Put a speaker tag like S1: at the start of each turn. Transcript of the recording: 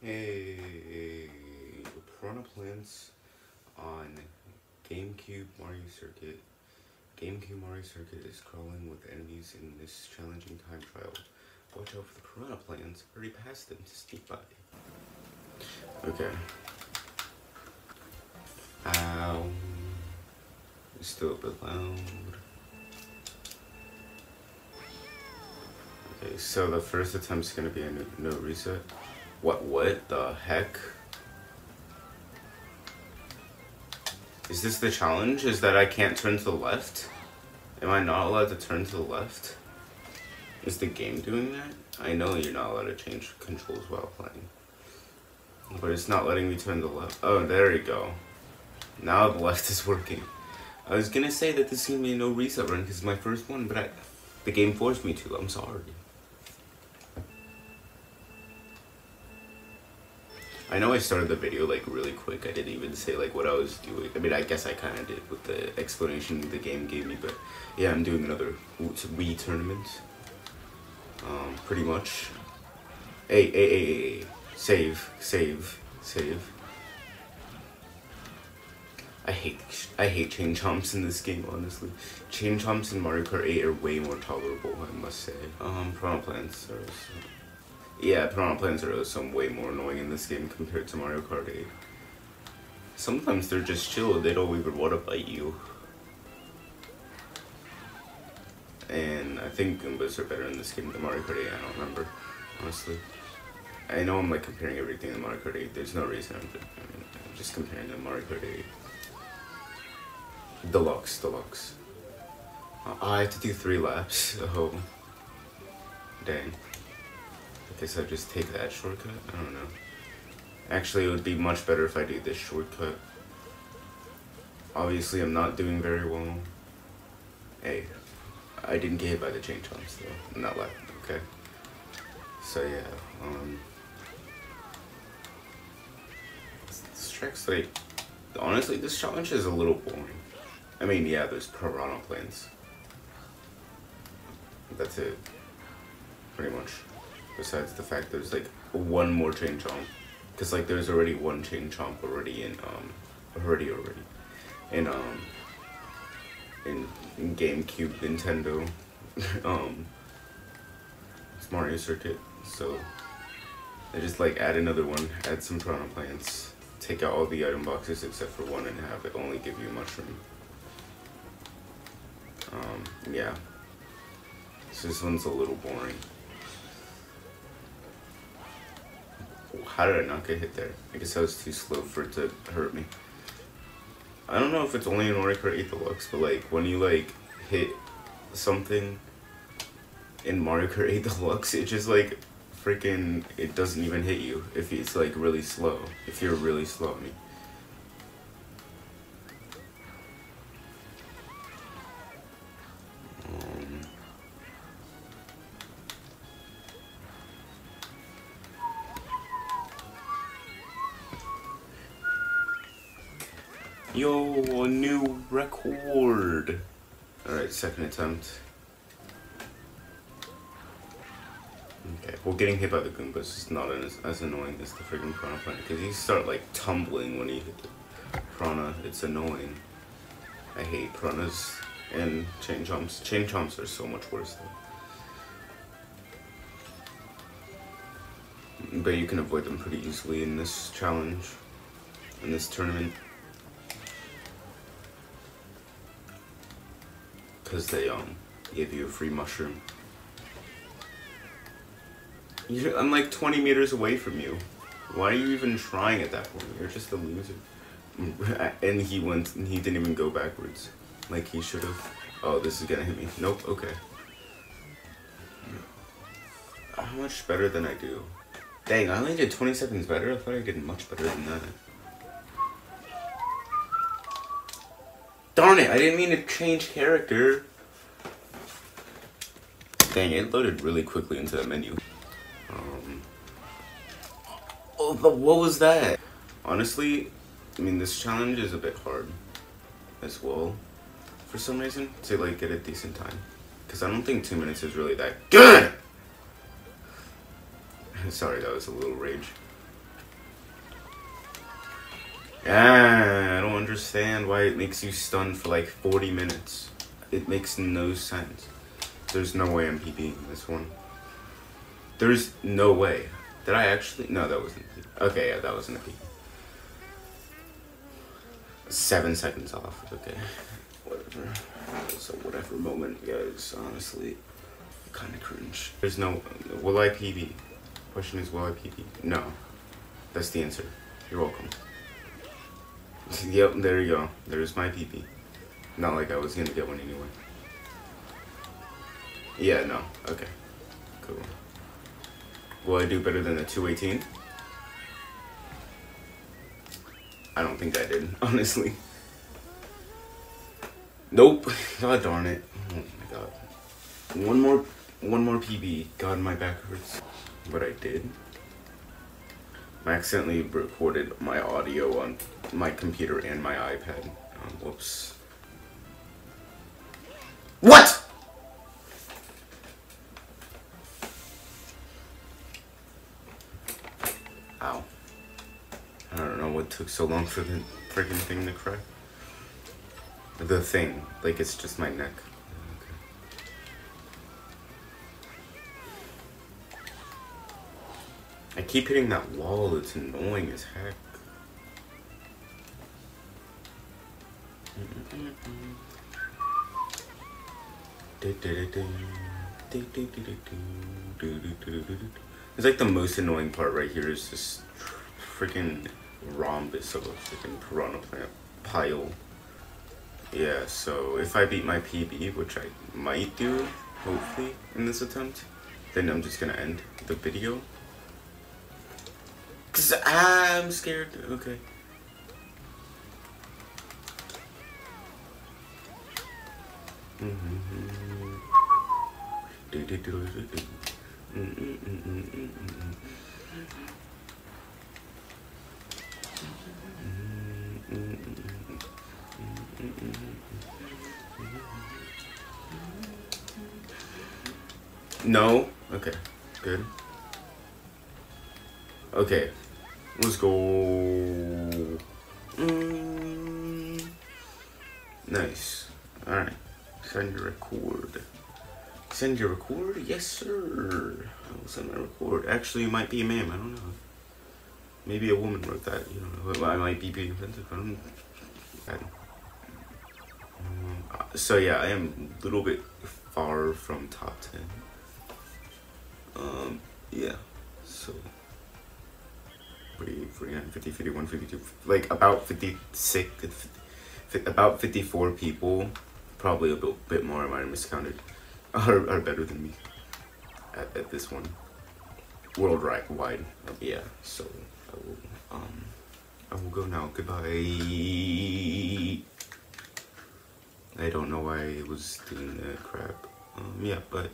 S1: Hey, Piranha Plants on GameCube Mario Circuit. GameCube Mario Circuit is crawling with enemies in this challenging time trial. Watch out for the Piranha Plants. Already passed them to sneak by. Okay. Ow. It's still a bit loud. Okay, so the first attempt's gonna be a no, no reset. What, what the heck? Is this the challenge? Is that I can't turn to the left? Am I not allowed to turn to the left? Is the game doing that? I know you're not allowed to change controls while playing. But it's not letting me turn to the left. Oh, there you go. Now the left is working. I was gonna say that this is gonna be no reset run because it's my first one, but I, the game forced me to. I'm sorry. I know I started the video like really quick. I didn't even say like what I was doing. I mean, I guess I kind of did with the explanation the game gave me, but yeah, I'm doing another Wii tournament. Um, pretty much. Hey, hey, hey, hey, save, save, save. I hate I hate chain chomps in this game, honestly. Chain chomps in Mario Kart 8 are way more tolerable, I must say. Um, Piranha Plants are yeah, Piranha Plants are some way more annoying in this game compared to Mario Kart 8. Sometimes they're just chill, they don't even want to bite you. And I think Goombas are better in this game than Mario Kart 8, I don't remember, honestly. I know I'm like comparing everything to Mario Kart 8, there's no reason I'm just, I mean, I'm just comparing to Mario Kart 8. Deluxe, Deluxe. Uh, I have to do three laps, oh. Dang. Guess I just take that shortcut? I don't know. Actually, it would be much better if I do this shortcut. Obviously, I'm not doing very well. Hey, I didn't get hit by the chain chomps, though. I'm not laughing, okay? So, yeah, um... This track's, like... Honestly, this challenge is a little boring. I mean, yeah, there's Piranha Plants. That's it. Pretty much. Besides the fact there's like one more chain chomp, because like there's already one chain chomp already in um already already in um in, in GameCube Nintendo um Mario Circuit. So I just like add another one, add some Piranha Plants, take out all the item boxes except for one and have it only give you mushroom. Um, yeah. So this one's a little boring. How did I not get hit there? I guess I was too slow for it to hurt me. I don't know if it's only in Kart 8 Deluxe, but like when you like hit something in Mario Kart 8 Deluxe, it just like freaking it doesn't even hit you if it's like really slow. If you're really slow, I mean. Yo, a new record. Alright, second attempt. Okay, well getting hit by the Goombas is not as, as annoying as the freaking Prana Plant, because you start like tumbling when you hit the Piranha, it's annoying. I hate Pranas and Chain Chomps. Chain Chomps are so much worse though. But you can avoid them pretty easily in this challenge, in this tournament. Because they um give you a free mushroom. You're, I'm like 20 meters away from you. Why are you even trying at that point? You're just a loser. And he went, and he didn't even go backwards. Like he should have. Oh, this is gonna hit me. Nope, okay. How much better than I do? Dang, I only did 20 seconds better? I thought I did much better than that. Darn it, I didn't mean to change character. Dang, it loaded really quickly into the menu. Um, oh, the, what was that? Honestly, I mean, this challenge is a bit hard as well, for some reason, to like get a decent time. Because I don't think two minutes is really that good! Sorry, that was a little rage. Ah, I don't understand why it makes you stun for like 40 minutes. It makes no sense. There's no way I'm PBing this one. There's no way. Did I actually? No, that wasn't. Okay, yeah, that wasn't a a P. Seven seconds off. Okay, whatever. So whatever moment, guys. Honestly, kind of cringe. There's no. Will I PB? Question is, will I PB? No. That's the answer. You're welcome. Yep, there you go. There's my PP. Not like I was gonna get one anyway. Yeah, no. Okay. Cool. Will I do better than a 218? I don't think I did, honestly. Nope. God darn it. Oh my god. One more one more PB. God my back hurts. But I did. I accidentally recorded my audio on my computer and my iPad. Um, whoops. What? Ow. I don't know what took so long for the freaking thing to crack. The thing. Like, it's just my neck. I keep hitting that wall, it's annoying as heck. It's like the most annoying part right here is this freaking rhombus of a freaking piranha plant pile. Yeah, so if I beat my PB, which I might do, hopefully, in this attempt, then I'm just gonna end the video. Cause I'm scared. Okay. No. Okay. Good. Okay. Let's go. Mm. Nice. Alright. Send your record. Send your record? Yes, sir. I will send my record. Actually, it might be a ma'am. I don't know. Maybe a woman wrote that. You don't know. I might be being offensive. I don't, I don't. Um, so yeah, I am a little bit far from top 10. Um, yeah. So. 40, 49, 50, 51, 52, like about 56, 50, about 54 people, probably a bit, bit more, I might have miscounted, are, are better than me at, at this one. Worldwide, yeah, so I will, um, I will go now, goodbye. I don't know why I was doing that crap, um, yeah, but